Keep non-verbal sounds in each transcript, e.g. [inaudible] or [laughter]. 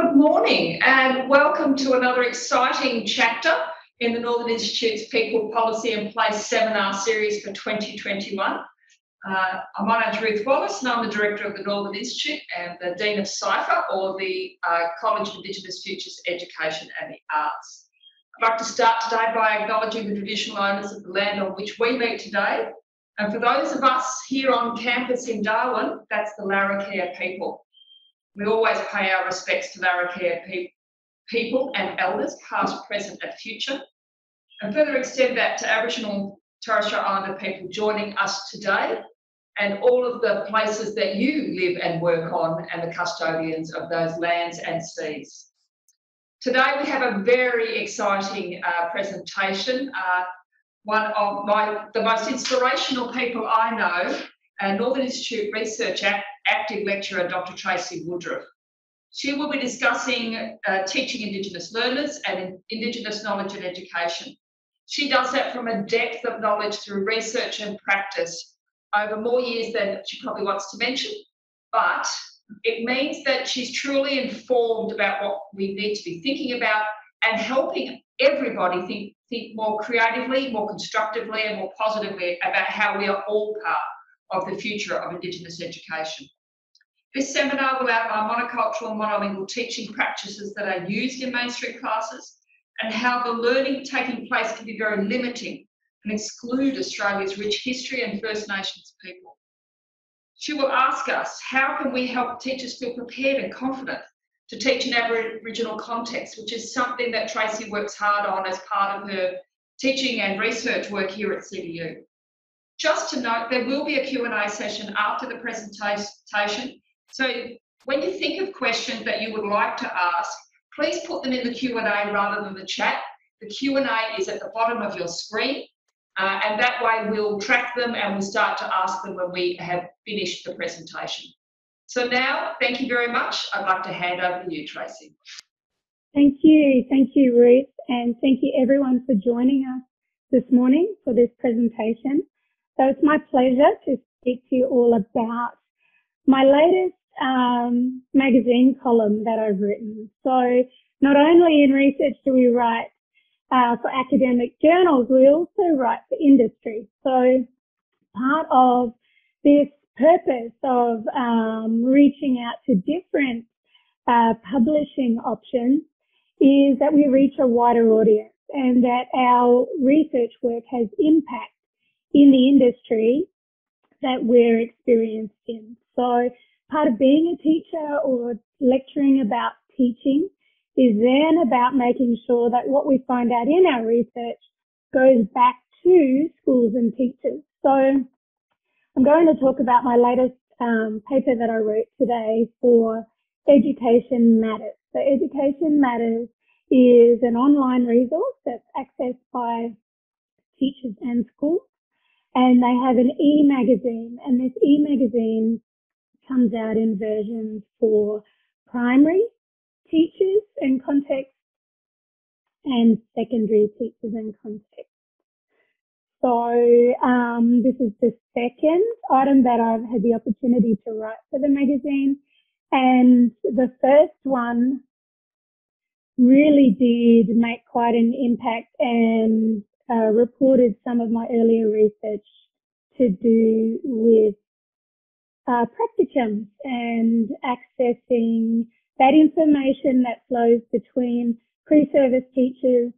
good morning and welcome to another exciting chapter in the Northern Institute's People Policy and Place seminar series for 2021. Uh, my name is Ruth Wallace and I'm the Director of the Northern Institute and the Dean of CIFA or the uh, College of Indigenous Futures Education and the Arts. I'd like to start today by acknowledging the traditional owners of the land on which we meet today. And for those of us here on campus in Darwin, that's the Larrakia people. We always pay our respects to Larrakia pe people and elders, past, present, and future, and further extend that to Aboriginal Torres Strait Islander people joining us today and all of the places that you live and work on and the custodians of those lands and seas. Today we have a very exciting uh, presentation. Uh, one of my, the most inspirational people I know, a Northern Institute Research active lecturer, Dr. Tracy Woodroffe. She will be discussing uh, teaching Indigenous learners and Indigenous knowledge and education. She does that from a depth of knowledge through research and practice over more years than she probably wants to mention, but it means that she's truly informed about what we need to be thinking about and helping everybody think, think more creatively, more constructively, and more positively about how we are all part of the future of Indigenous education. This seminar will outline monocultural and monolingual teaching practices that are used in mainstream classes and how the learning taking place can be very limiting and exclude Australia's rich history and First Nations people. She will ask us, how can we help teachers feel prepared and confident to teach in Aboriginal context, which is something that Tracy works hard on as part of her teaching and research work here at CDU. Just to note, there will be a Q&A session after the presentation so when you think of questions that you would like to ask, please put them in the Q&A rather than the chat. The Q&A is at the bottom of your screen, uh, and that way we'll track them and we'll start to ask them when we have finished the presentation. So now, thank you very much. I'd like to hand over to you, Tracy. Thank you. Thank you, Ruth, and thank you everyone for joining us this morning for this presentation. So it's my pleasure to speak to you all about my latest um, magazine column that I've written. So not only in research do we write uh, for academic journals, we also write for industry. So part of this purpose of um, reaching out to different uh, publishing options is that we reach a wider audience and that our research work has impact in the industry that we're experienced in. So part of being a teacher or lecturing about teaching is then about making sure that what we find out in our research goes back to schools and teachers. So I'm going to talk about my latest um, paper that I wrote today for Education Matters. So Education Matters is an online resource that's accessed by teachers and schools. And they have an e-magazine and this e-magazine comes out in versions for primary teachers and context and secondary teachers and context. So um, this is the second item that I've had the opportunity to write for the magazine. And the first one really did make quite an impact and uh, reported some of my earlier research to do with uh, practicums and accessing that information that flows between pre-service teachers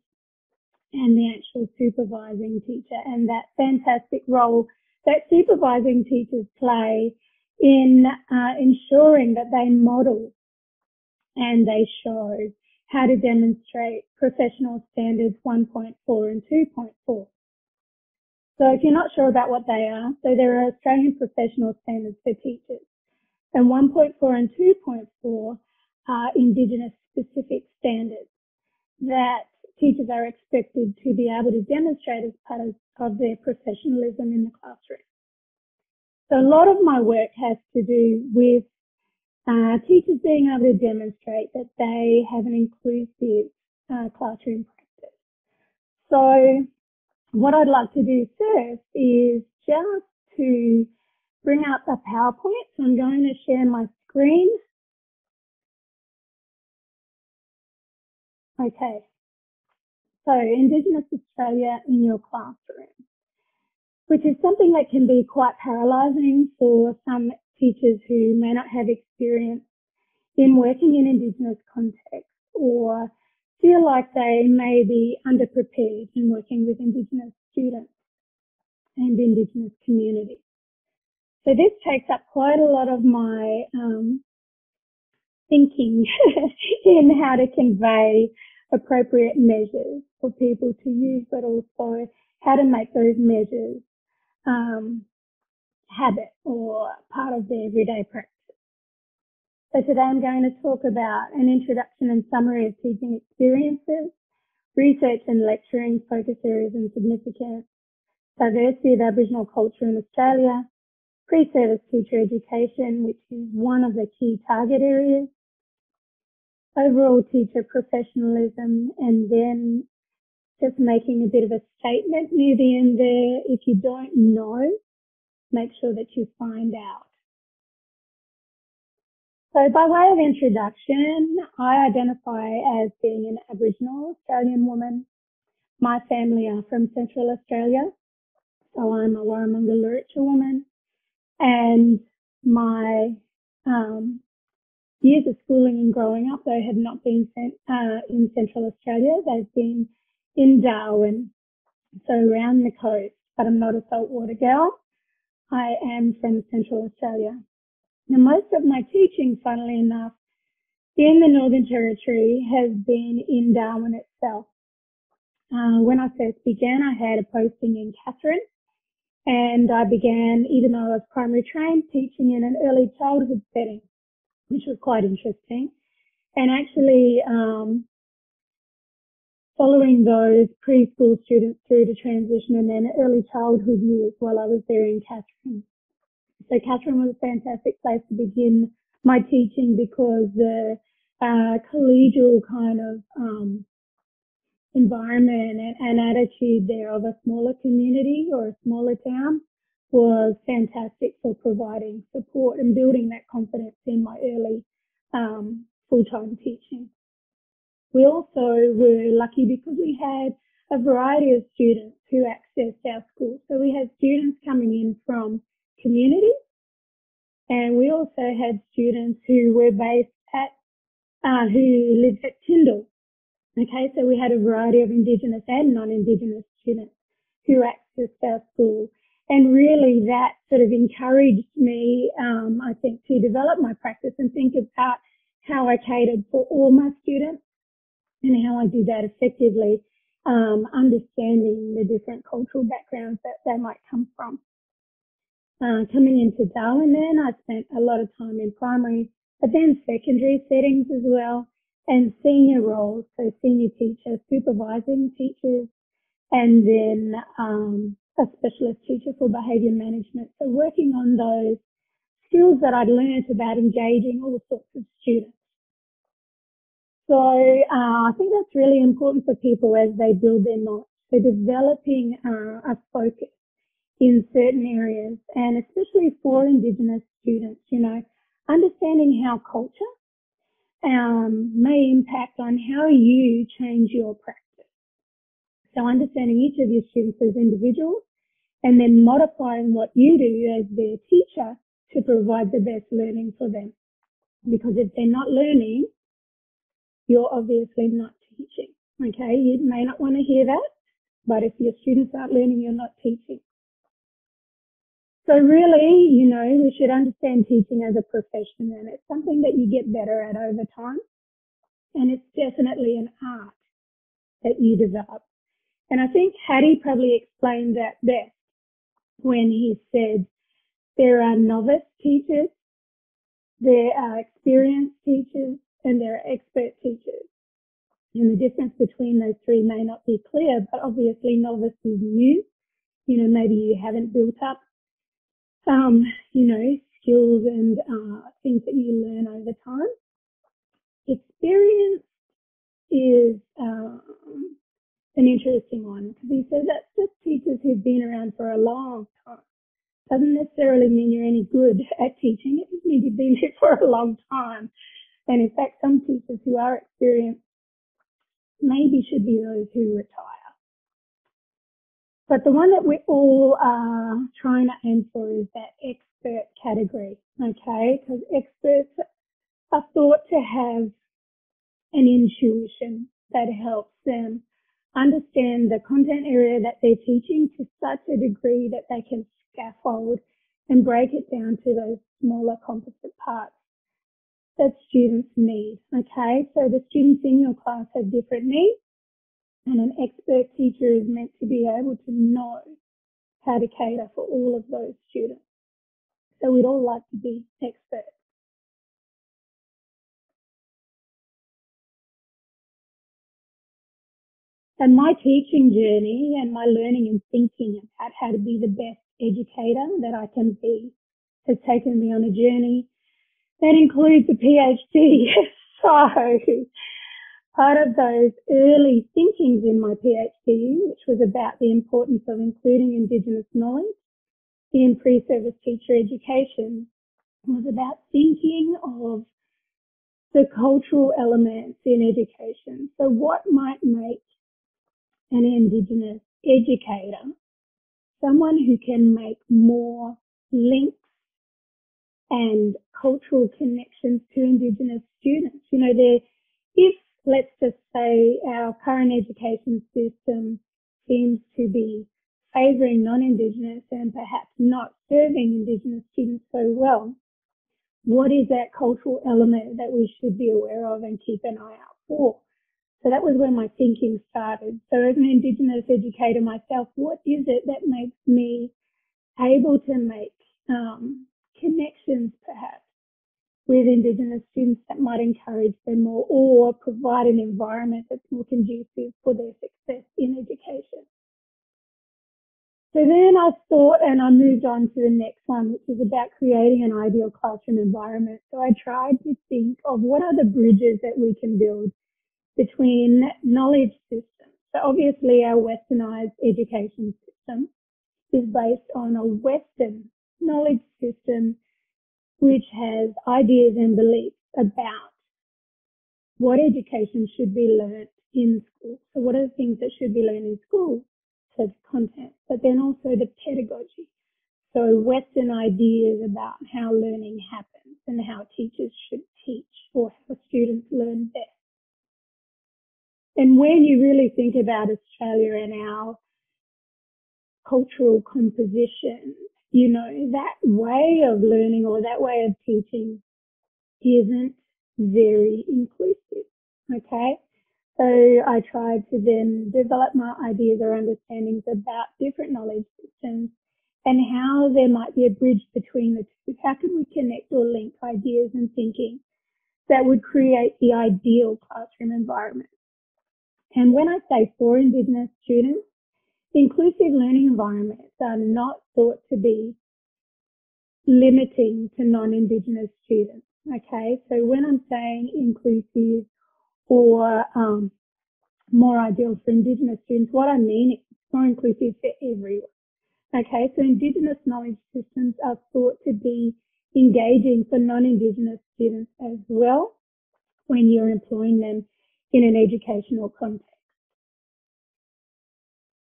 and the actual supervising teacher and that fantastic role that supervising teachers play in uh, ensuring that they model and they show how to demonstrate professional standards 1.4 and 2.4. So if you're not sure about what they are, so there are Australian professional standards for teachers. And 1.4 and 2.4 are Indigenous specific standards that teachers are expected to be able to demonstrate as part of, of their professionalism in the classroom. So a lot of my work has to do with uh, teachers being able to demonstrate that they have an inclusive uh, classroom practice. So what I'd like to do first is just to bring up the PowerPoint. So I'm going to share my screen. Okay. So Indigenous Australia in your classroom, which is something that can be quite paralysing for some teachers who may not have experience in working in Indigenous context or feel like they may be underprepared in working with Indigenous students and Indigenous communities. So this takes up quite a lot of my um, thinking [laughs] in how to convey appropriate measures for people to use, but also how to make those measures um, habit or part of their everyday practice. So today I'm going to talk about an introduction and summary of teaching experiences, research and lecturing focus areas and significance, diversity of Aboriginal culture in Australia, pre-service teacher education, which is one of the key target areas, overall teacher professionalism, and then just making a bit of a statement near the end there. If you don't know, make sure that you find out. So by way of introduction, I identify as being an Aboriginal Australian woman. My family are from Central Australia, so I'm a Warramunga Luritja woman. And my um, years of schooling and growing up, though, have not been sent, uh, in Central Australia. They've been in Darwin, so around the coast, but I'm not a saltwater girl. I am from Central Australia. Now, most of my teaching, funnily enough, in the Northern Territory has been in Darwin itself. Uh, when I first began, I had a posting in Katherine and I began, even though I was primary trained, teaching in an early childhood setting, which was quite interesting. And actually, um, following those preschool students through to transition and then early childhood years while I was there in Katherine. So Katherine was a fantastic place to begin my teaching because the uh, collegial kind of um, environment and, and, attitude there of a smaller community or a smaller town was fantastic for providing support and building that confidence in my early um, full-time teaching. We also were lucky because we had a variety of students who accessed our school. So we had students coming in from community. And we also had students who were based at, uh, who lived at Tindal. Okay, so we had a variety of Indigenous and non-Indigenous students who accessed our school. And really that sort of encouraged me, um, I think, to develop my practice and think about how I catered for all my students and how I do that effectively, um, understanding the different cultural backgrounds that they might come from. Uh, coming into Darwin then, I spent a lot of time in primary, but then secondary settings as well, and senior roles, so senior teacher, supervising teachers, and then um, a specialist teacher for behaviour management. So working on those skills that I'd learned about engaging all sorts of students. So uh, I think that's really important for people as they build their knowledge. So developing uh, a focus in certain areas and especially for Indigenous students, you know, understanding how culture um, may impact on how you change your practice. So understanding each of your students as individuals and then modifying what you do as their teacher to provide the best learning for them. Because if they're not learning, you're obviously not teaching. Okay, you may not want to hear that, but if your students aren't learning, you're not teaching. So really, you know, we should understand teaching as a profession and it's something that you get better at over time. And it's definitely an art that you develop. And I think Hattie probably explained that best when he said there are novice teachers, there are experienced teachers, and there are expert teachers. And the difference between those three may not be clear, but obviously novice is new. You know, maybe you haven't built up um, you know, skills and uh, things that you learn over time. Experience is um, an interesting one because he said that's just teachers who've been around for a long time. Doesn't necessarily mean you're any good [laughs] at teaching. It just means you've been there for a long time. And in fact, some teachers who are experienced maybe should be those who retire. But the one that we all are trying to aim for is that expert category, okay? Because experts are thought to have an intuition that helps them understand the content area that they're teaching to such a degree that they can scaffold and break it down to those smaller composite parts that students need. Okay, so the students in your class have different needs and an expert teacher is meant to be able to know how to cater for all of those students. So we'd all like to be experts. And my teaching journey and my learning and thinking about how to be the best educator that I can be has taken me on a journey that includes a PhD. [laughs] so part of those early thinkings in my PhD, which was about the importance of including Indigenous knowledge in pre-service teacher education, was about thinking of the cultural elements in education. So what might make an Indigenous educator someone who can make more links and cultural connections to Indigenous students. You know, there, if let's just say our current education system seems to be favouring non-Indigenous and perhaps not serving Indigenous students so well, what is that cultural element that we should be aware of and keep an eye out for? So that was where my thinking started. So as an Indigenous educator myself, what is it that makes me able to make um, connections perhaps with Indigenous students that might encourage them more or provide an environment that's more conducive for their success in education. So then I thought and I moved on to the next one, which is about creating an ideal classroom environment. So I tried to think of what are the bridges that we can build between knowledge systems. So obviously our westernized education system is based on a Western knowledge system which has ideas and beliefs about what education should be learned in school. So what are the things that should be learned in school? So the content, but then also the pedagogy. So Western ideas about how learning happens and how teachers should teach or how students learn best. And when you really think about Australia and our cultural composition, you know, that way of learning or that way of teaching isn't very inclusive. Okay. So I tried to then develop my ideas or understandings about different knowledge systems and how there might be a bridge between the two. How can we connect or link ideas and thinking that would create the ideal classroom environment? And when I say for Indigenous students, inclusive learning environments are not thought to be limiting to non-Indigenous students. Okay, so when I'm saying inclusive or um, more ideal for Indigenous students, what I mean is more inclusive for everyone. Okay, so Indigenous knowledge systems are thought to be engaging for non-Indigenous students as well when you're employing them in an educational context.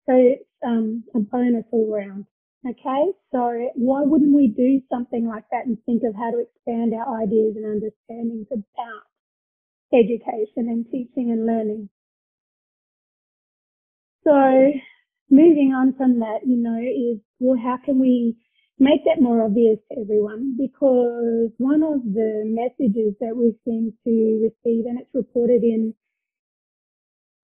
So it's um, a bonus all round. Okay, so why wouldn't we do something like that and think of how to expand our ideas and understandings about education and teaching and learning? So moving on from that, you know, is well, how can we make that more obvious to everyone? Because one of the messages that we seem to receive, and it's reported in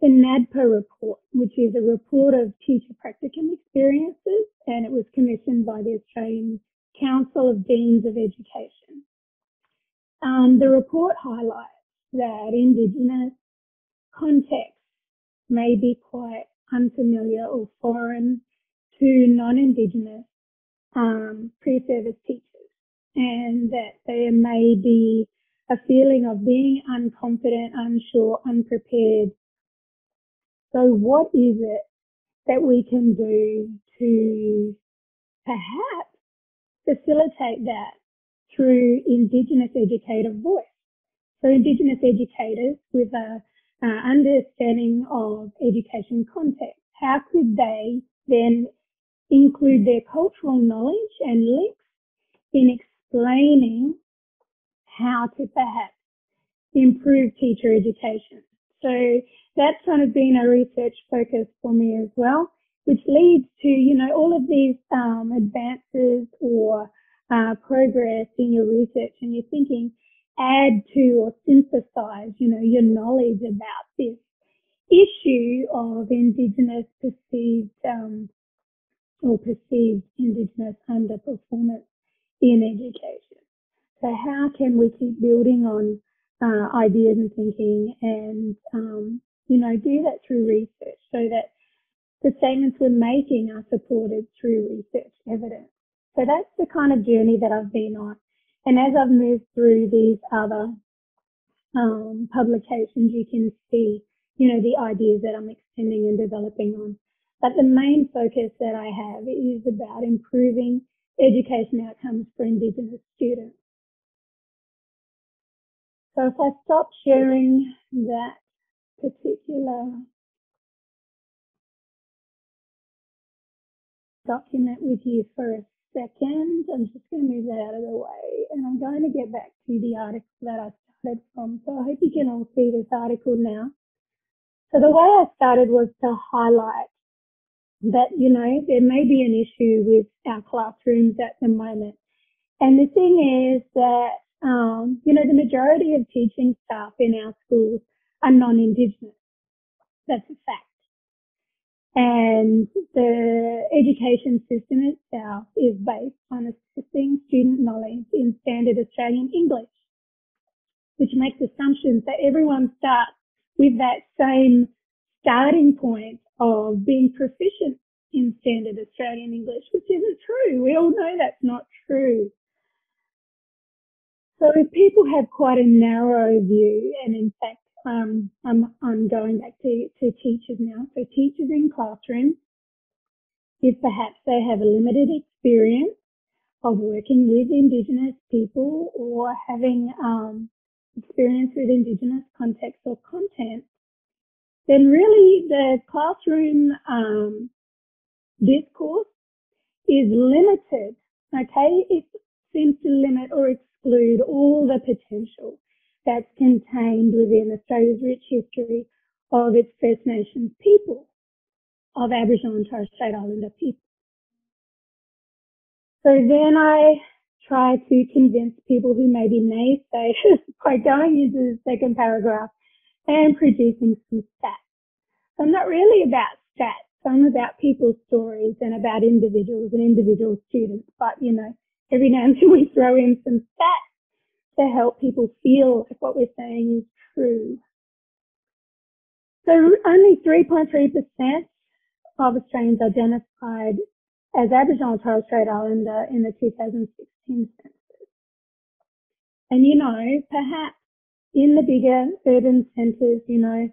the NADPA report, which is a report of teacher practicum experiences, and it was commissioned by the Australian Council of Deans of Education. Um, the report highlights that Indigenous contexts may be quite unfamiliar or foreign to non-Indigenous um, pre-service teachers, and that there may be a feeling of being unconfident, unsure, unprepared so what is it that we can do to perhaps facilitate that through Indigenous educator voice? So Indigenous educators with a, uh, understanding of education context. How could they then include their cultural knowledge and links in explaining how to perhaps improve teacher education? So that's kind of been a research focus for me as well, which leads to, you know, all of these um, advances or uh, progress in your research and your thinking add to or synthesize, you know, your knowledge about this issue of Indigenous perceived um, or perceived Indigenous underperformance in education. So how can we keep building on uh, ideas and thinking and, um, you know, do that through research so that the statements we're making are supported through research evidence. So that's the kind of journey that I've been on. And as I've moved through these other um, publications, you can see, you know, the ideas that I'm extending and developing on. But the main focus that I have is about improving education outcomes for Indigenous students. So if I stop sharing that particular document with you for a second, I'm just going to move that out of the way and I'm going to get back to the article that I started from. So I hope you can all see this article now. So the way I started was to highlight that, you know, there may be an issue with our classrooms at the moment. And the thing is that um, you know, the majority of teaching staff in our schools are non-Indigenous. That's a fact. And the education system itself is based on assessing student knowledge in standard Australian English, which makes assumptions that everyone starts with that same starting point of being proficient in standard Australian English, which isn't true. We all know that's not true. So if people have quite a narrow view, and in fact, um, I'm, I'm going back to, to teachers now. So teachers in classrooms, if perhaps they have a limited experience of working with Indigenous people or having um, experience with Indigenous context or content, then really the classroom um, discourse is limited. Okay, it seems to limit or exclude all the potential that's contained within Australia's rich history of its First Nations people, of Aboriginal and Torres Strait Islander people. So then I try to convince people who may be naysayers [laughs] by going into the second paragraph and producing some stats. So I'm not really about stats. I'm about people's stories and about individuals and individual students. But, you know, every now and then we throw in some stats to help people feel like what we're saying is true. So only 3.3% of Australians identified as Aboriginal and Torres Strait Islander in the 2016 census. And you know, perhaps in the bigger urban centres, you know,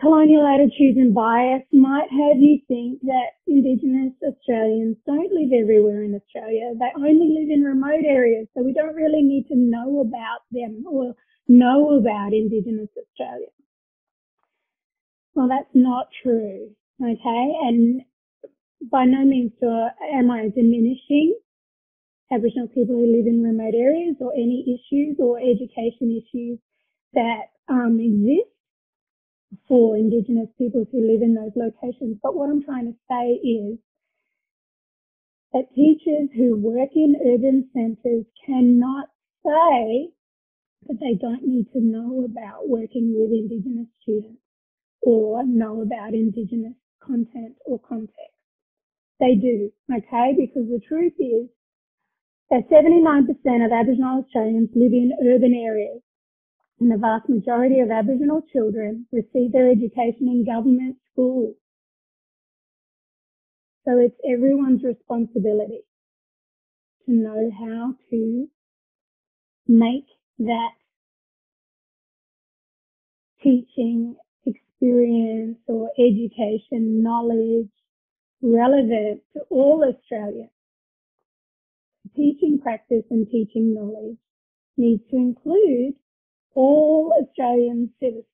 colonial attitudes and bias might have you think that Indigenous Australians don't live everywhere in Australia. They only live in remote areas, so we don't really need to know about them or know about Indigenous Australia. Well, that's not true, okay? And by no means am I diminishing Aboriginal people who live in remote areas or any issues or education issues that um, exist for Indigenous peoples who live in those locations. But what I'm trying to say is that teachers who work in urban centres cannot say that they don't need to know about working with Indigenous students or know about Indigenous content or context. They do, okay? Because the truth is that 79% of Aboriginal Australians live in urban areas and the vast majority of Aboriginal children receive their education in government schools. So it's everyone's responsibility to know how to make that teaching experience or education knowledge relevant to all Australians. Teaching practice and teaching knowledge needs to include all Australian citizens.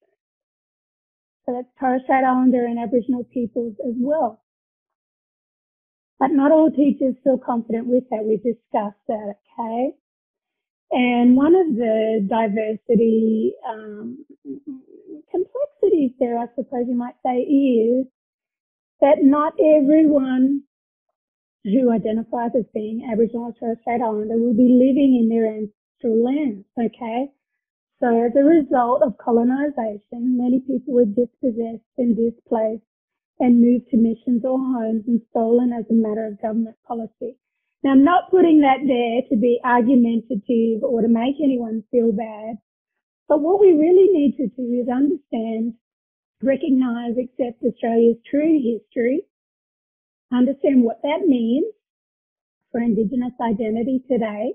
So that's Torres Strait Islander and Aboriginal peoples as well. But not all teachers feel confident with that. We've discussed that, okay? And one of the diversity um, complexities there, I suppose you might say, is that not everyone who identifies as being Aboriginal or Torres Strait Islander will be living in their ancestral lands, okay? So as a result of colonisation, many people were dispossessed and displaced and moved to missions or homes and stolen as a matter of government policy. Now, I'm not putting that there to be argumentative or to make anyone feel bad, but what we really need to do is understand, recognise, accept Australia's true history, understand what that means for Indigenous identity today,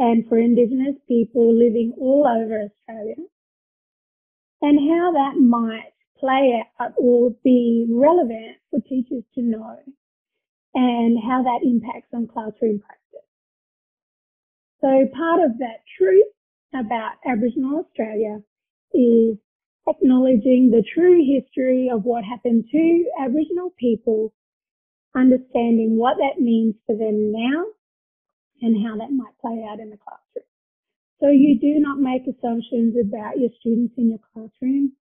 and for Indigenous people living all over Australia, and how that might play out or be relevant for teachers to know, and how that impacts on classroom practice. So part of that truth about Aboriginal Australia is acknowledging the true history of what happened to Aboriginal people, understanding what that means for them now and how that might play out in the classroom. So you do not make assumptions about your students in your classroom.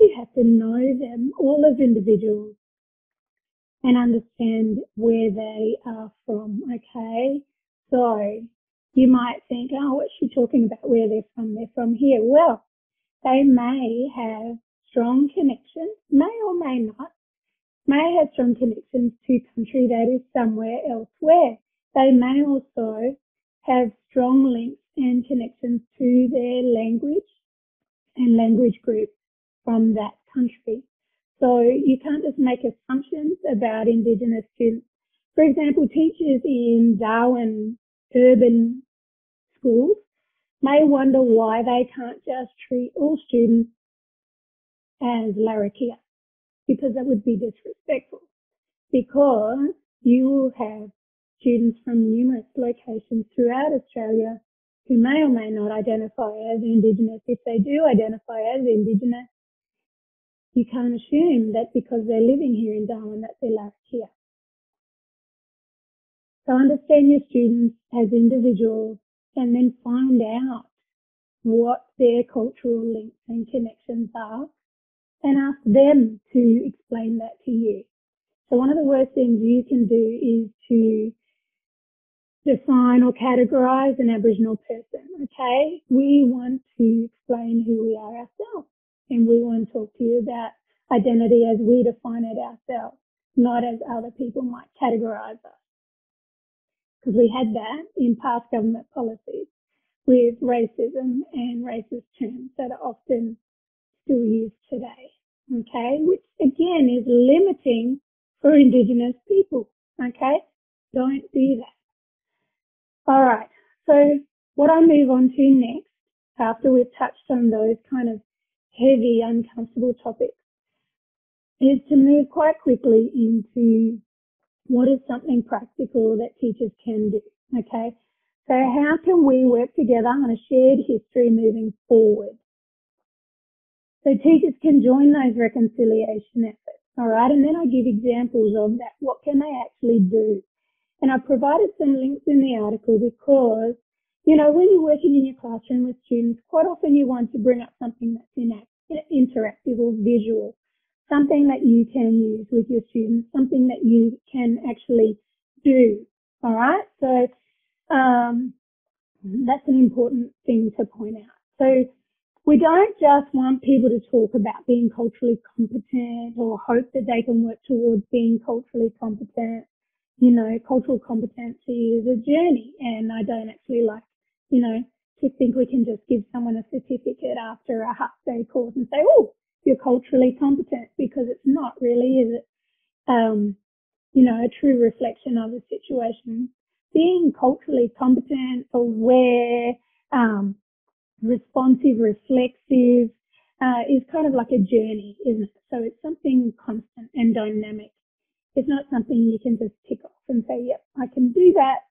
You have to know them all as individuals and understand where they are from. Okay. So you might think, oh, what's she talking about? Where they're from? They're from here. Well, they may have strong connections, may or may not, may have strong connections to country that is somewhere elsewhere. They may also have strong links and connections to their language and language groups from that country. So you can't just make assumptions about Indigenous students. For example, teachers in Darwin urban schools may wonder why they can't just treat all students as Larrakia, because that would be disrespectful. Because you will have students from numerous locations throughout Australia who may or may not identify as Indigenous. If they do identify as Indigenous, you can't assume that because they're living here in Darwin that they're last here. So understand your students as individuals and then find out what their cultural links and connections are and ask them to explain that to you. So one of the worst things you can do is to define or categorize an Aboriginal person, okay? We want to explain who we are ourselves and we want to talk to you about identity as we define it ourselves, not as other people might categorize us. Because we had that in past government policies with racism and racist terms that are often still used today, okay? Which again is limiting for Indigenous people, okay? Don't do that. All right. So what I move on to next, after we've touched on those kind of heavy, uncomfortable topics, is to move quite quickly into what is something practical that teachers can do. Okay. So how can we work together on a shared history moving forward? So teachers can join those reconciliation efforts. All right. And then I give examples of that. What can they actually do? And I've provided some links in the article because, you know, when you're working in your classroom with students, quite often you want to bring up something that's interactive or visual, something that you can use with your students, something that you can actually do. All right. So, um, that's an important thing to point out. So we don't just want people to talk about being culturally competent or hope that they can work towards being culturally competent you know, cultural competency is a journey and I don't actually like, you know, to think we can just give someone a certificate after a half day course and say, oh, you're culturally competent because it's not really, is it? Um, you know, a true reflection of the situation. Being culturally competent, aware, um, responsive, reflexive, uh, is kind of like a journey, isn't it? So it's something constant and dynamic. It's not something you can just tick off and say, yep, I can do that.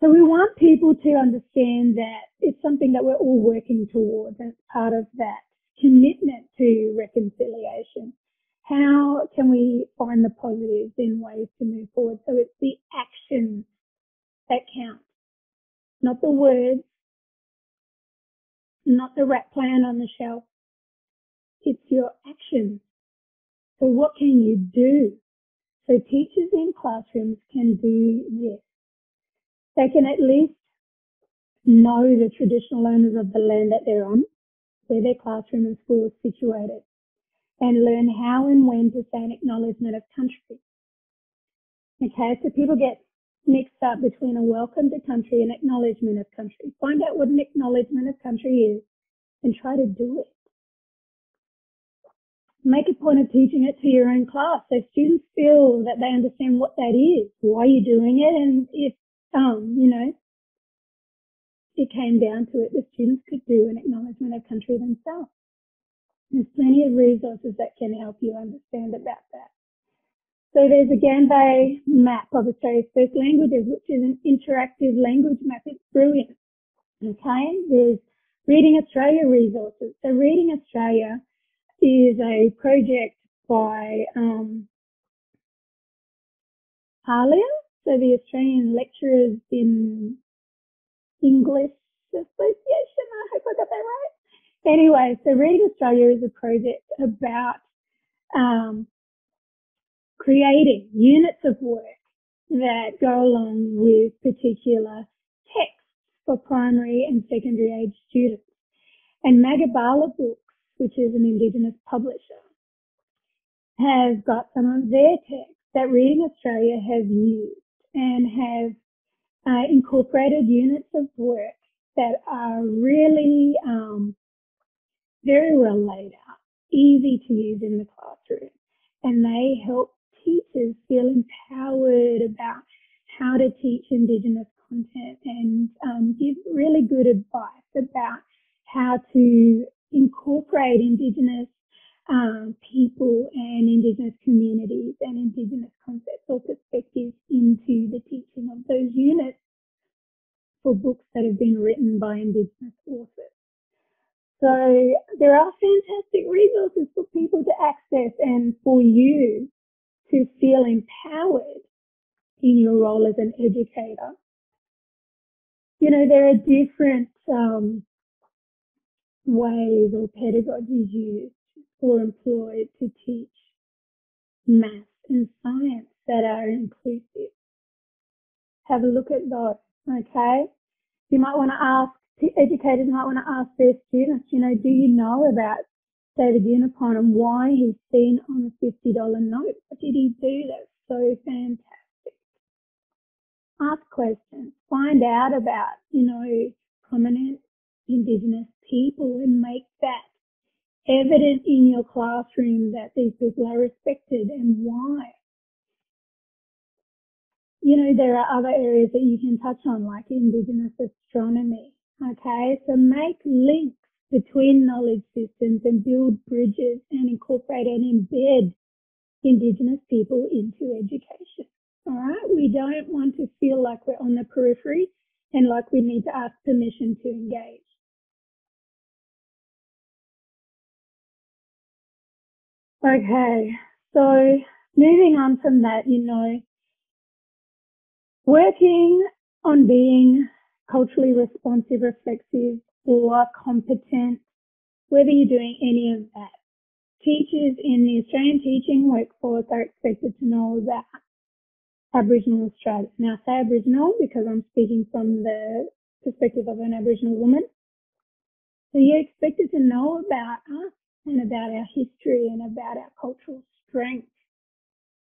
So we want people to understand that it's something that we're all working towards and it's part of that commitment to reconciliation. How can we find the positives in ways to move forward? So it's the actions that count, not the words, not the RAP plan on the shelf. It's your actions. So what can you do? So teachers in classrooms can do this. They can at least know the traditional owners of the land that they're on, where their classroom and school is situated, and learn how and when to say an acknowledgement of country. Okay, so people get mixed up between a welcome to country and acknowledgement of country. Find out what an acknowledgement of country is and try to do it. Make a point of teaching it to your own class so students feel that they understand what that is, why you're doing it, and if, um, you know, it came down to it, the students could do an acknowledgement of country themselves. There's plenty of resources that can help you understand about that. So there's a Gambay map of Australia's first languages, which is an interactive language map. It's brilliant. Okay. There's Reading Australia resources. So Reading Australia is a project by um, so the Australian Lecturers in English Association. I hope I got that right. Anyway, so Reading Australia is a project about um, creating units of work that go along with particular texts for primary and secondary age students. And Magabala Books, which is an Indigenous publisher, has got some of their texts that Reading Australia has used and have uh, incorporated units of work that are really um, very well laid out, easy to use in the classroom, and they help teachers feel empowered about how to teach Indigenous content and um, give really good advice about how to incorporate Indigenous um, people and Indigenous communities and Indigenous concepts or perspectives into the teaching of those units for books that have been written by Indigenous authors. So there are fantastic resources for people to access and for you to feel empowered in your role as an educator. You know, there are different um, ways or pedagogies used or employed to teach math and science that are inclusive. Have a look at those, okay? You might want to ask, educators might want to ask their students, you know, do you know about David Unaipon and why he's seen on a $50 note? What did he do that's so fantastic? Ask questions, find out about, you know, prominent Indigenous people and make that evident in your classroom that these people are respected and why. You know, there are other areas that you can touch on, like Indigenous astronomy. Okay, so make links between knowledge systems and build bridges and incorporate and embed Indigenous people into education. All right, we don't want to feel like we're on the periphery and like we need to ask permission to engage. Okay, so moving on from that, you know, working on being culturally responsive, reflexive, or competent, whether you're doing any of that. Teachers in the Australian teaching workforce are expected to know about Aboriginal Australia. Now I say Aboriginal because I'm speaking from the perspective of an Aboriginal woman. So you're expected to know about us and about our history and about our cultural strength.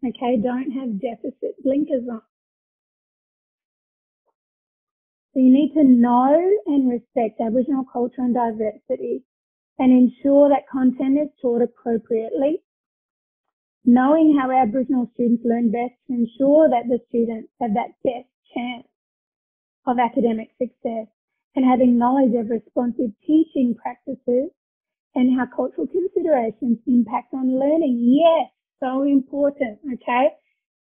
Okay, don't have deficit blinkers on. So you need to know and respect Aboriginal culture and diversity and ensure that content is taught appropriately. Knowing how Aboriginal students learn best to ensure that the students have that best chance of academic success and having knowledge of responsive teaching practices and how cultural considerations impact on learning. Yes, so important, okay?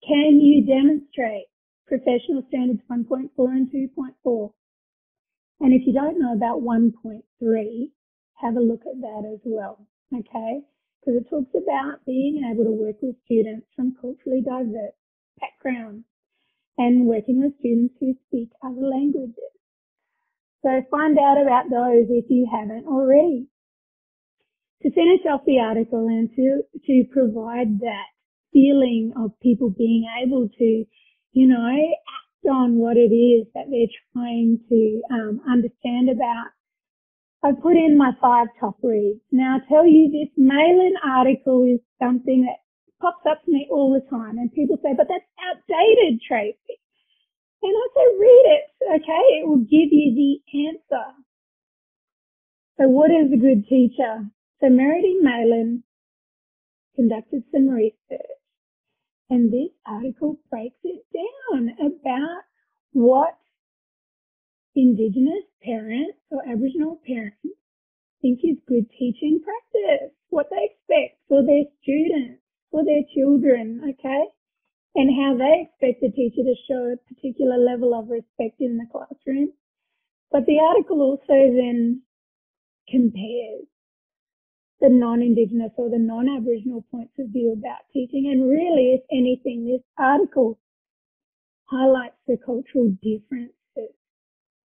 Can you demonstrate professional standards 1.4 and 2.4? And if you don't know about 1.3, have a look at that as well, okay? Because it talks about being able to work with students from culturally diverse backgrounds and working with students who speak other languages. So find out about those if you haven't already. To finish off the article and to, to provide that feeling of people being able to, you know, act on what it is that they're trying to um, understand about. I put in my five top reads. Now I tell you this Malin article is something that pops up to me all the time and people say, but that's outdated, Tracy. And I say, read it, okay? It will give you the answer. So what is a good teacher? So Merridy Malin conducted some research and this article breaks it down about what Indigenous parents or Aboriginal parents think is good teaching practice, what they expect for their students, for their children, okay? And how they expect the teacher to show a particular level of respect in the classroom. But the article also then compares the non-Indigenous or the non-Aboriginal points of view about teaching. And really, if anything, this article highlights the cultural differences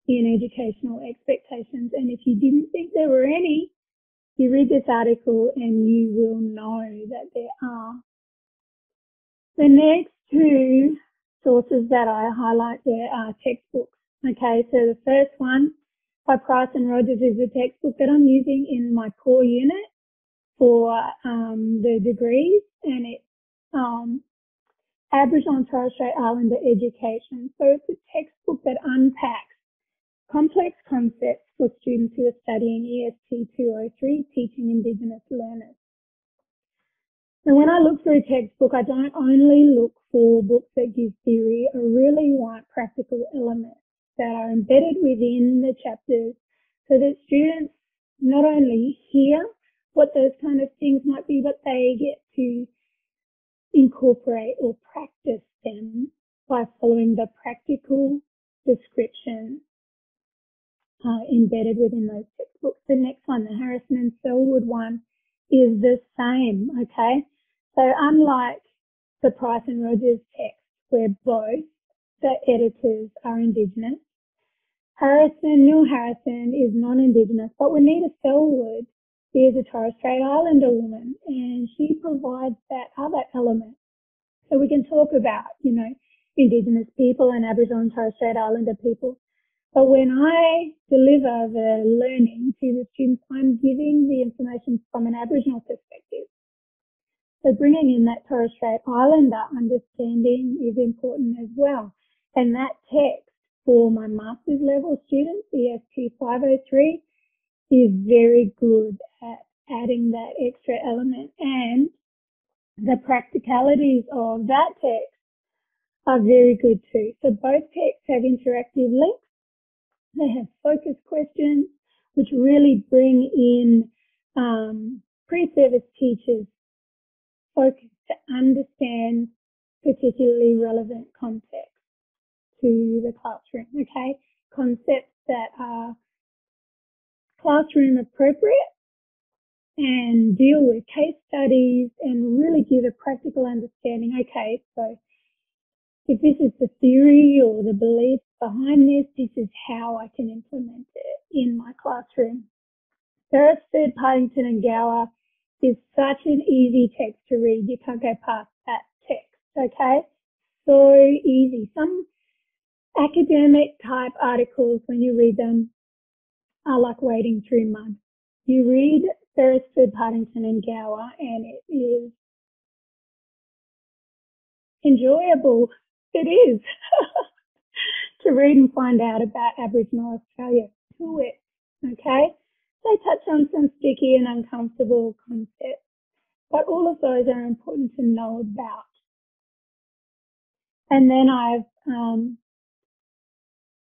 in educational expectations. And if you didn't think there were any, you read this article and you will know that there are. The next two sources that I highlight there are textbooks. Okay, so the first one by Price and Rogers is a textbook that I'm using in my core unit for um, the degrees, and it's um, Aboriginal and Torres Strait Islander education. So it's a textbook that unpacks complex concepts for students who are studying EST 203, Teaching Indigenous Learners. And when I look through a textbook, I don't only look for books that give theory, I really want practical elements that are embedded within the chapters so that students not only hear what those kind of things might be, but they get to incorporate or practice them by following the practical description uh, embedded within those textbooks. The next one, the Harrison and Sellwood one, is the same, okay? So unlike the Price and Rogers text, where both the editors are Indigenous, Harrison, Neil Harrison is non-Indigenous, but Juanita Sellwood is a Torres Strait Islander woman and she provides that other element. So we can talk about, you know, Indigenous people and Aboriginal and Torres Strait Islander people. But when I deliver the learning to the students, I'm giving the information from an Aboriginal perspective. So bringing in that Torres Strait Islander understanding is important as well. And that text for my master's level students, EST 503, is very good adding that extra element and the practicalities of that text are very good too. So both texts have interactive links. They have focus questions, which really bring in um, pre-service teachers focus to understand particularly relevant context to the classroom. Okay, concepts that are classroom appropriate and deal with case studies and really give a practical understanding. Okay, so if this is the theory or the belief behind this, this is how I can implement it in my classroom. Beresford, Partington and Gower is such an easy text to read. You can't go past that text, okay? So easy. Some academic type articles, when you read them, are like wading through mud. You read Beresford, Partington and Gower and it is enjoyable. It is [laughs] to read and find out about Aboriginal Australia. To it, okay? They touch on some sticky and uncomfortable concepts, but all of those are important to know about. And then I've um,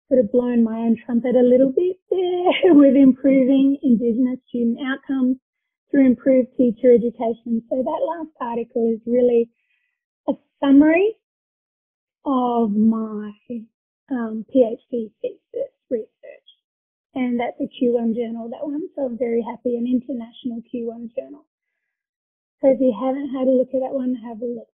sort of blown my own trumpet a little bit there [laughs] with improving Indigenous student outcomes through improved teacher education. So that last article is really a summary of my um, PhD thesis research. And that's a Q1 journal, that one. So I'm very happy, an international Q1 journal. So if you haven't had a look at that one, have a look.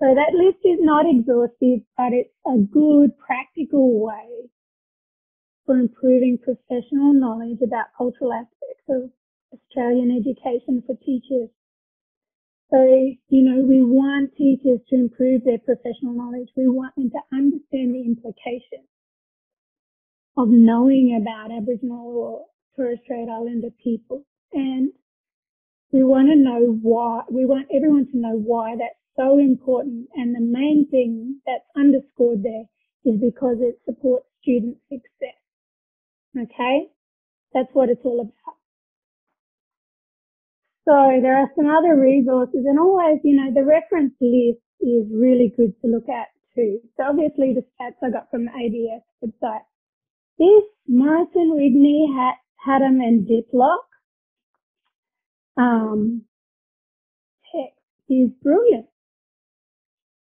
So that list is not exhaustive, but it's a good practical way for improving professional knowledge about cultural aspects of Australian education for teachers. So, you know, we want teachers to improve their professional knowledge. We want them to understand the implications of knowing about Aboriginal or Torres Strait Islander people. And we want to know why, we want everyone to know why that's so important. And the main thing that's underscored there is because it supports student success. Okay? That's what it's all about. So there are some other resources and always, you know, the reference list is really good to look at too. So obviously the stats I got from the ABS website. This Morrison, Rigney, Hattam and Diplock um, text is brilliant.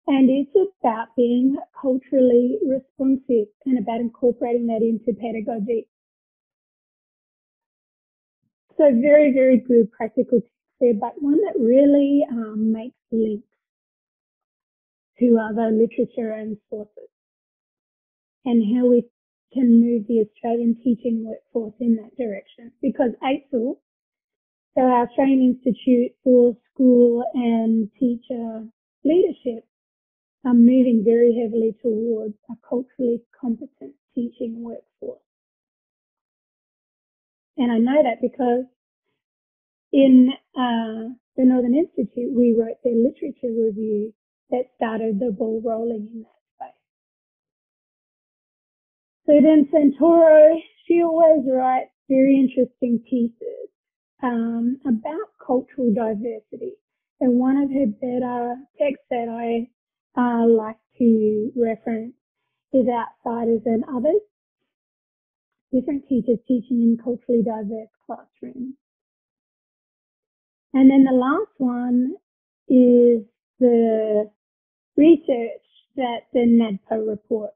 And it's about being culturally responsive and about incorporating that into pedagogy. So very, very good practical tips there, but one that really um, makes links to other literature and sources and how we can move the Australian teaching workforce in that direction. Because AITSL, so our Australian Institute for School and Teacher Leadership, are moving very heavily towards a culturally competent teaching workforce. And I know that because in uh, the Northern Institute, we wrote their literature review that started the ball rolling in that space. So then Santoro, she always writes very interesting pieces um, about cultural diversity. And one of her better texts that I uh, like to reference is Outsiders and Others. Different teachers teaching in culturally diverse classrooms. And then the last one is the research that the NADPA report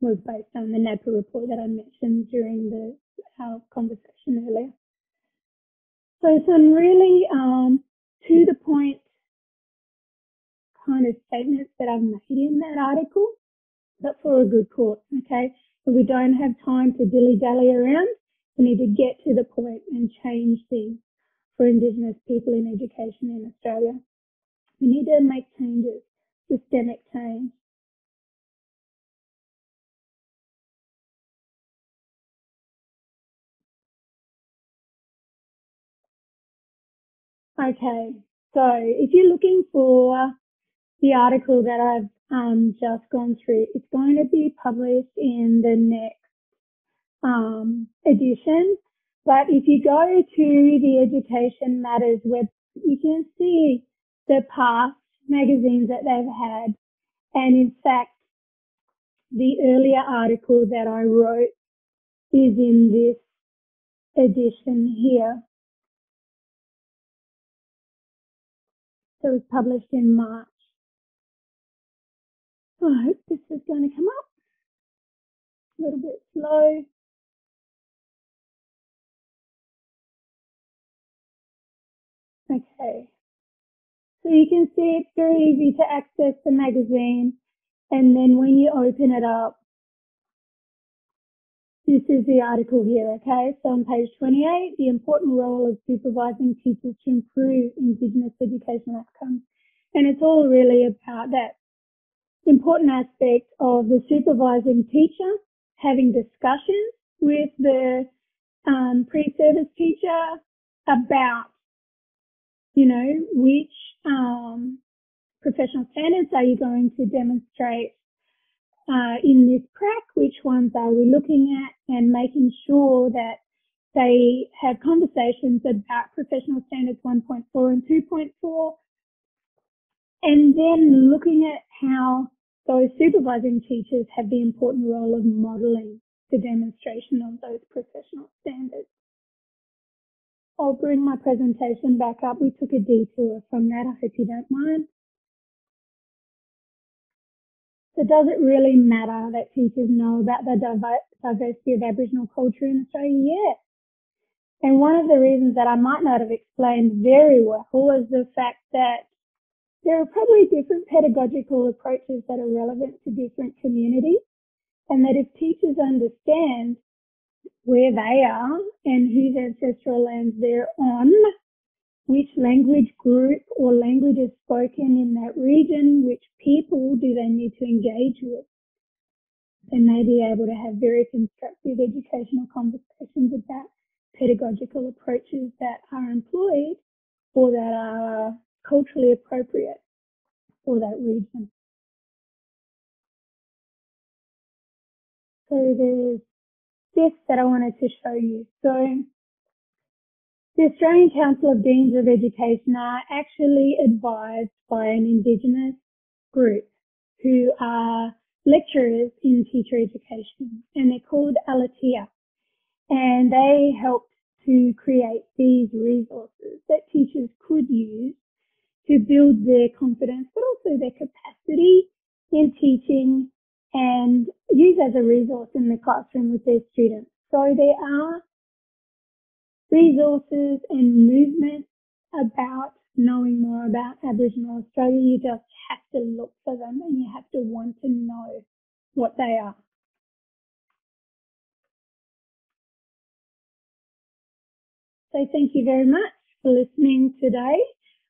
was based on, the NADPA report that I mentioned during the our conversation earlier. So some really um, to the point kind of statements that I've made in that article, but for a good cause, okay? So we don't have time to dilly-dally around. We need to get to the point and change things for Indigenous people in education in Australia. We need to make changes, systemic change. Okay, so if you're looking for the article that I've um, just gone through. It's going to be published in the next um, edition. But if you go to the Education Matters web, you can see the past magazines that they've had. And in fact, the earlier article that I wrote is in this edition here. So it was published in March. I hope this is going to come up. A little bit slow. Okay. So you can see it's very easy to access the magazine. And then when you open it up, this is the article here, okay? So on page 28, the important role of supervising teachers to improve Indigenous education outcomes. And it's all really about that important aspect of the supervising teacher having discussions with the um, pre-service teacher about, you know, which um, professional standards are you going to demonstrate uh, in this prac, which ones are we looking at, and making sure that they have conversations about professional standards 1.4 and 2.4, and then looking at how those supervising teachers have the important role of modelling the demonstration of those professional standards. I'll bring my presentation back up. We took a detour from that. I hope you don't mind. So does it really matter that teachers know about the diversity of Aboriginal culture in Australia? Yes. And one of the reasons that I might not have explained very well was the fact that there are probably different pedagogical approaches that are relevant to different communities. And that if teachers understand where they are and whose ancestral lands they're on, which language group or language is spoken in that region, which people do they need to engage with, then they be able to have very constructive educational conversations about pedagogical approaches that are employed or that are culturally appropriate for that region. So there's this that I wanted to show you. So the Australian Council of Deans of Education are actually advised by an Indigenous group who are lecturers in teacher education and they're called Alatea and they helped to create these resources that teachers could use to build their confidence but also their capacity in teaching and use as a resource in the classroom with their students. So there are resources and movements about knowing more about Aboriginal Australia. You just have to look for them and you have to want to know what they are. So thank you very much for listening today.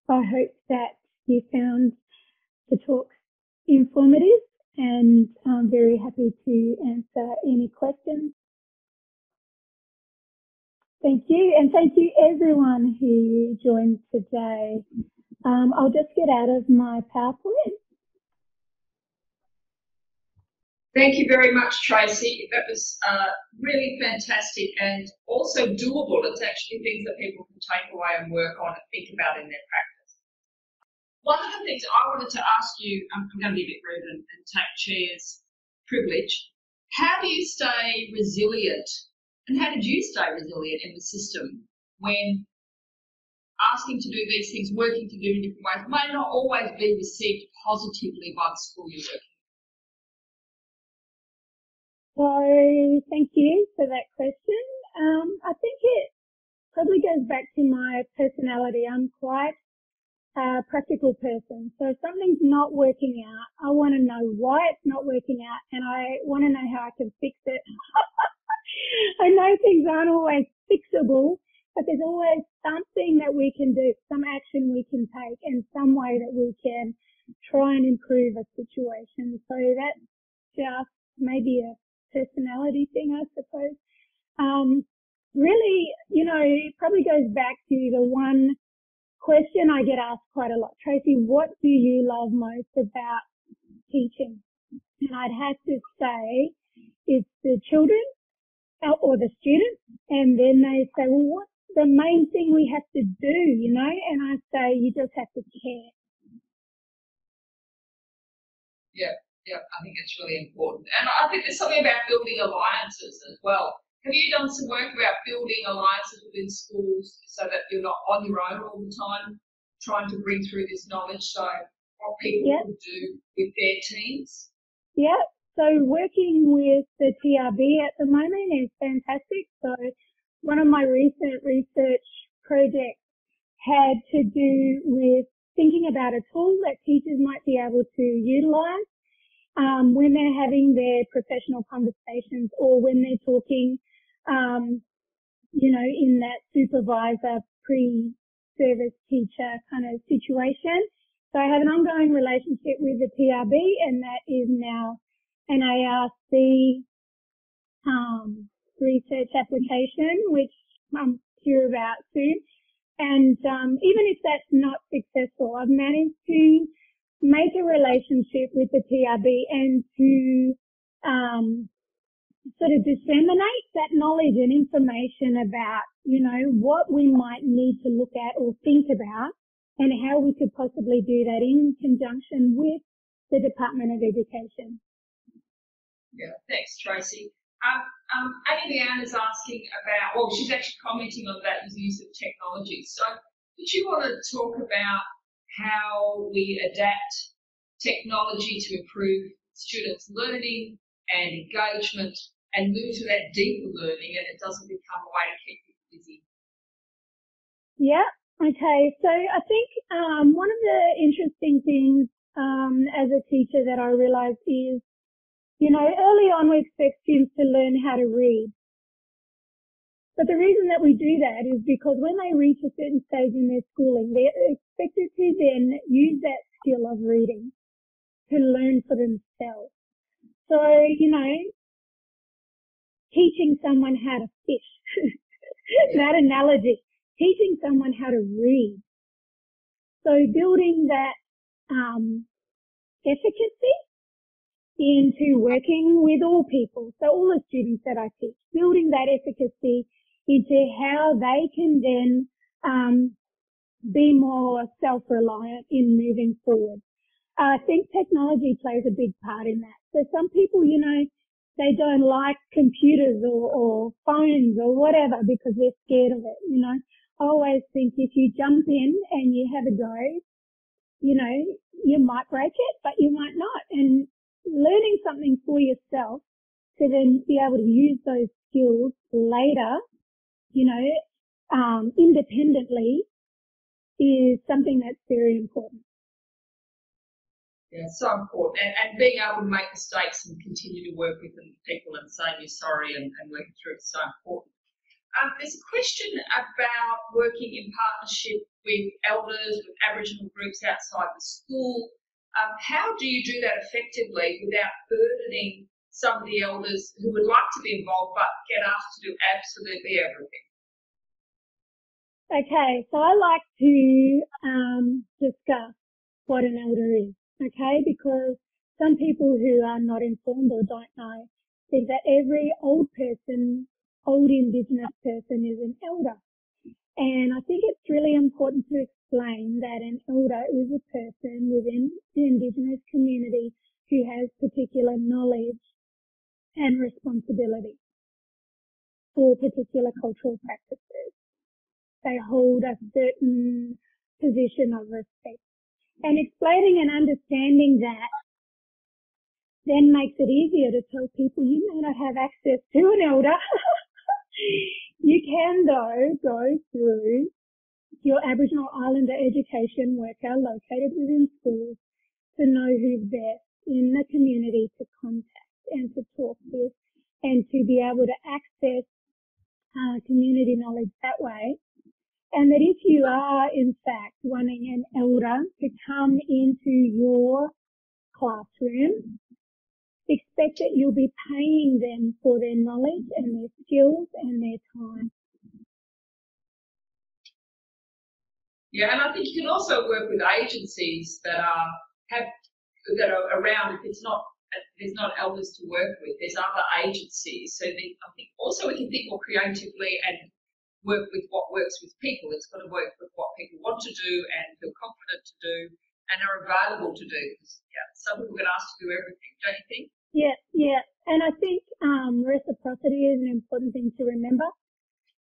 I hope that you found the talk informative and I'm very happy to answer any questions. Thank you, and thank you everyone who joined today. Um, I'll just get out of my PowerPoint. Thank you very much, Tracy. That was uh, really fantastic and also doable. It's actually things that people can take away and work on and think about in their practice. One of the things I wanted to ask you, I'm, I'm going to be a bit rude and, and take chair's privilege. How do you stay resilient? And how did you stay resilient in the system when asking to do these things, working to do in different ways, may not always be received positively by the school you're working So thank you for that question. Um, I think it probably goes back to my personality. I'm quite a practical person. So if something's not working out, I want to know why it's not working out and I want to know how I can fix it. [laughs] I know things aren't always fixable, but there's always something that we can do, some action we can take and some way that we can try and improve a situation. So that's just maybe a personality thing, I suppose. Um, really, you know, it probably goes back to the one question I get asked quite a lot, Tracy, what do you love most about teaching? And I'd have to say it's the children uh, or the students. And then they say, well, what's the main thing we have to do, you know? And I say, you just have to care. Yeah, yeah, I think it's really important. And I think there's something about building alliances as well. Have you done some work about building alliances within schools so that you're not on your own all the time, trying to bring through this knowledge? So, what people yep. can do with their teams? Yeah. So, working with the TRB at the moment is fantastic. So, one of my recent research projects had to do with thinking about a tool that teachers might be able to utilize um, when they're having their professional conversations or when they're talking um, you know, in that supervisor pre-service teacher kind of situation. So I have an ongoing relationship with the TRB and that is now an ARC um, research application, which I'm hear about soon. And um, even if that's not successful, I've managed to make a relationship with the TRB and to um, sort of disseminate that knowledge and information about, you know, what we might need to look at or think about and how we could possibly do that in conjunction with the Department of Education. Yeah, thanks, Tracy. Um, um, Annie Leanne is asking about, well, she's actually commenting on that use of technology. So, did you want to talk about how we adapt technology to improve students' learning and engagement and move to that deeper learning and it doesn't become a way to keep people busy. Yeah. Okay. So I think um, one of the interesting things um, as a teacher that I realized is, you know, early on we expect students to learn how to read. But the reason that we do that is because when they reach a certain stage in their schooling, they're expected to then use that skill of reading to learn for themselves. So, you know, teaching someone how to fish, [laughs] that analogy, teaching someone how to read. So building that um, efficacy into working with all people. So all the students that I teach, building that efficacy into how they can then um, be more self-reliant in moving forward. Uh, I think technology plays a big part in that. So some people, you know, they don't like computers or, or phones or whatever because they're scared of it, you know. I always think if you jump in and you have a go, you know, you might break it, but you might not. And learning something for yourself to then be able to use those skills later you know, um, independently is something that's very important. Yeah, so important. And, and being able to make mistakes and continue to work with people and saying you're sorry and, and working through it is so important. Um, there's a question about working in partnership with elders, with Aboriginal groups outside the school. Um, how do you do that effectively without burdening some of the elders who would like to be involved but get asked to do absolutely everything? Okay, so I like to um, discuss what an elder is, okay, because some people who are not informed or don't know think that every old person, old Indigenous person is an elder. And I think it's really important to explain that an elder is a person within the Indigenous community who has particular knowledge and responsibility for particular cultural practices. They hold a certain position of respect. And explaining and understanding that then makes it easier to tell people you may not have access to an elder. [laughs] you can though go through your Aboriginal Islander education worker located within schools to know who's best in the community to contact and to talk with and to be able to access uh, community knowledge that way. And that if you are in fact wanting an elder to come into your classroom, expect that you'll be paying them for their knowledge and their skills and their time. Yeah, and I think you can also work with agencies that are have that are around. If it's not there's not elders to work with, there's other agencies. So I think also we can think more creatively and work with what works with people. It's got to work with what people want to do and feel confident to do and are available to do. Yeah, some people get asked to do everything, don't you think? Yeah, yeah. And I think um, reciprocity is an important thing to remember.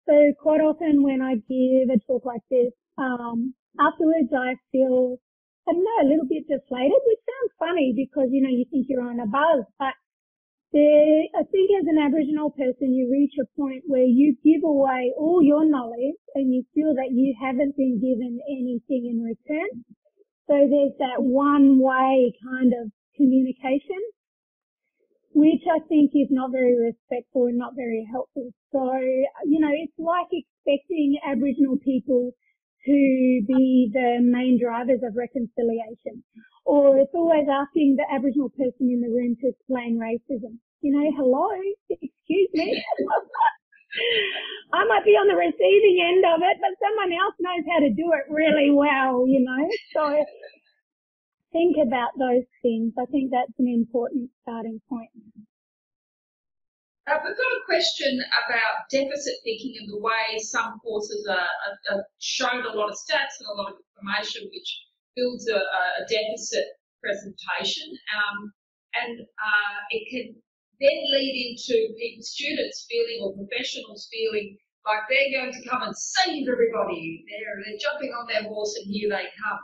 So quite often when I give a talk like this, um, afterwards I feel, I know, a little bit deflated, which sounds funny because, you know, you think you're on a buzz, but there, I think as an Aboriginal person, you reach a point where you give away all your knowledge and you feel that you haven't been given anything in return. So there's that one way kind of communication, which I think is not very respectful and not very helpful. So, you know, it's like expecting Aboriginal people to be the main drivers of reconciliation or it's always asking the Aboriginal person in the room to explain racism. You know, hello, excuse me. [laughs] I might be on the receiving end of it, but someone else knows how to do it really well, you know. So think about those things. I think that's an important starting point. Uh, we've got a question about deficit thinking and the way some courses are, are, are shown a lot of stats and a lot of information which builds a, a deficit presentation, um, and uh, it can then lead into people, students feeling or professionals feeling like they're going to come and save everybody. They're, they're jumping on their horse and here they come.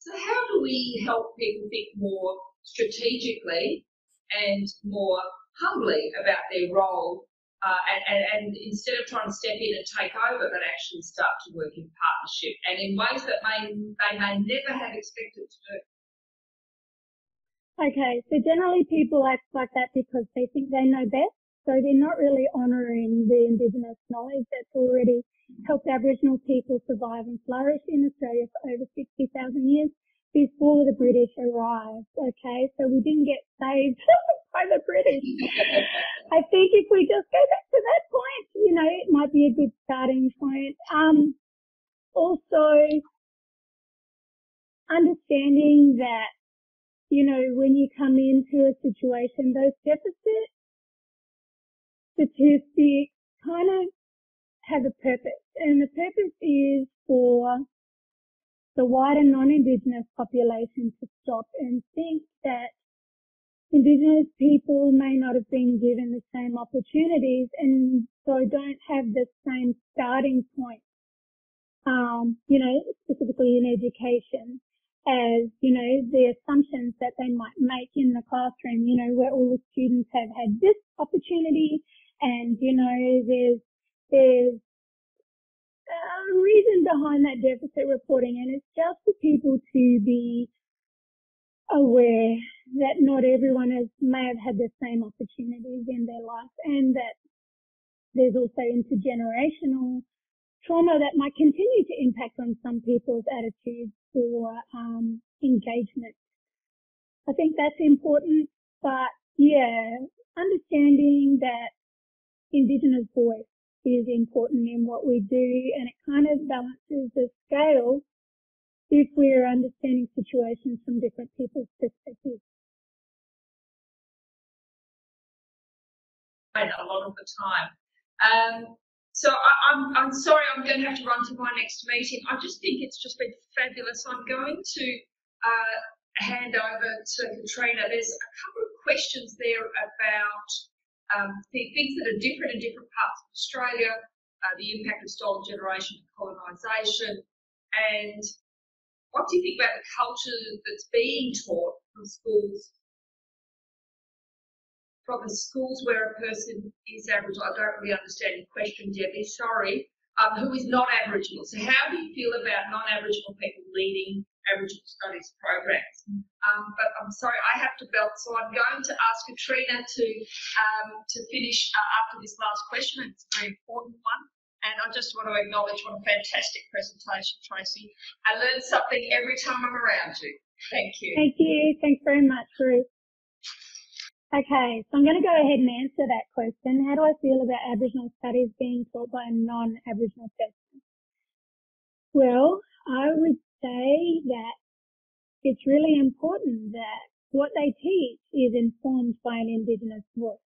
So how do we help people think more strategically and more humbly about their role uh, and, and, and, instead of trying to step in and take over, but actually start to work in partnership and in ways that may they may never have expected to do. Okay, so generally people act like that because they think they know best, so they're not really honouring the Indigenous knowledge that's already helped Aboriginal people survive and flourish in Australia for over 60,000 years before the British arrived. Okay, so we didn't get saved [laughs] by the British. I think if we just go back to that point, you know, it might be a good starting point. Um, also, understanding that, you know, when you come into a situation, those deficit statistics kind of have a purpose, and the purpose is for the wider non-Indigenous population to stop and think that Indigenous people may not have been given the same opportunities and so don't have the same starting point, um, you know, specifically in education as, you know, the assumptions that they might make in the classroom, you know, where all the students have had this opportunity and, you know, there's, there's a reason behind that deficit reporting and it's just for people to be aware that not everyone has, may have had the same opportunities in their life and that there's also intergenerational trauma that might continue to impact on some people's attitudes or um, engagement. I think that's important, but yeah, understanding that Indigenous voice is important in what we do and it kind of balances the scale if we're understanding situations from different people's perspectives. A lot of the time. Um, so I, am I'm, I'm sorry, I'm going to have to run to my next meeting. I just think it's just been fabulous. I'm going to uh, hand over to Katrina. There's a couple of questions there about um, the things that are different in different parts of Australia, uh, the impact of stolen generation colonisation, and what do you think about the culture that's being taught from schools? From the schools where a person is Aboriginal, I don't really understand your question, Debbie, sorry, um, who is not Aboriginal. So how do you feel about non-Aboriginal people leading Aboriginal studies programs? Um, but I'm sorry, I have to belt, so I'm going to ask Katrina to um, to finish uh, after this last question. It's a very important one. And I just want to acknowledge what a fantastic presentation, Tracy. I learn something every time I'm around you. Thank you. Thank you. Thanks very much, Ruth. Okay, so I'm going to go ahead and answer that question. How do I feel about Aboriginal studies being taught by a non-Aboriginal person? Well, I would say that it's really important that what they teach is informed by an Indigenous voice.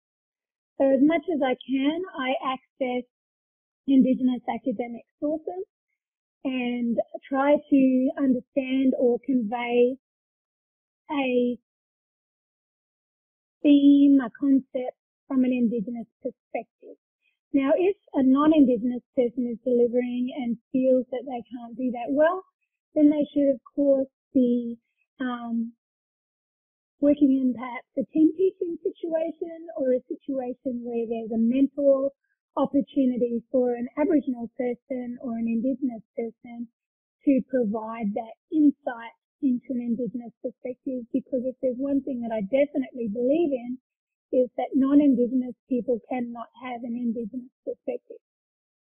So as much as I can, I access Indigenous academic sources and try to understand or convey a theme, a concept from an Indigenous perspective. Now, if a non-Indigenous person is delivering and feels that they can't do that well, then they should, of course, be um, working in perhaps a team teaching situation or a situation where there's a mentor opportunity for an Aboriginal person or an Indigenous person to provide that insight into an Indigenous perspective because if there's one thing that I definitely believe in is that non-Indigenous people cannot have an Indigenous perspective.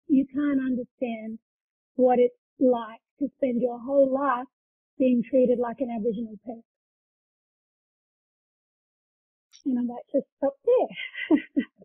You can't understand what it's like to spend your whole life being treated like an Aboriginal person. And I might just stop there. [laughs]